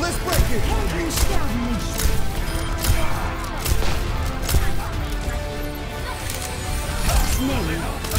let's break it.